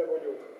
benne vagyunk.